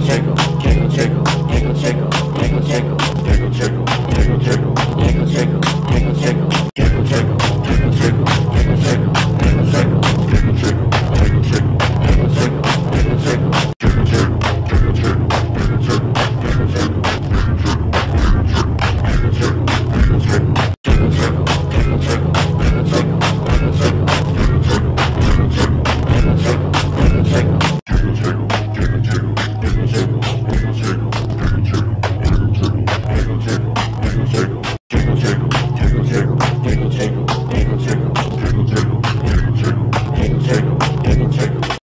Chickle, chickle, chickle, chickle, chickle, chickle, chickle, chickle, chickle, chickle. trickle, trickle, trickle.